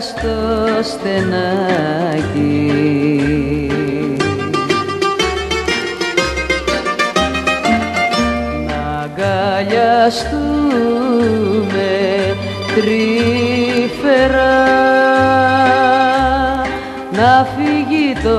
Στο στενάκι. Να αγκαλιαστούμε τρυφερά. Να φύγει το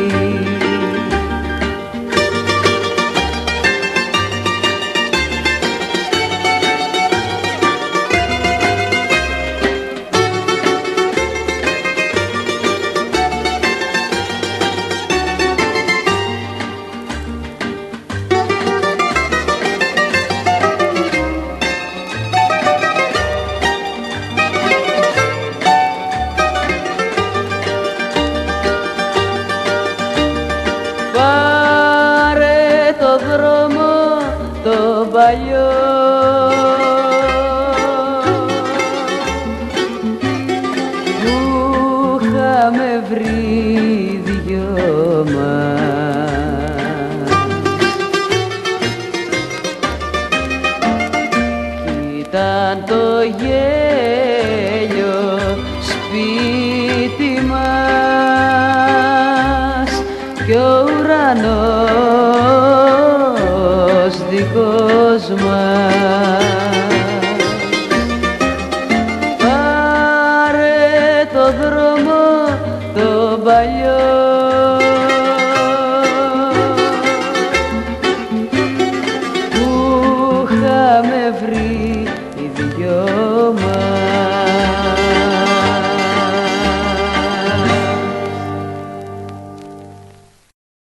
παλιό. Που είχαμε βρει δυο μας. Ήταν το γέλιο σπίτι mano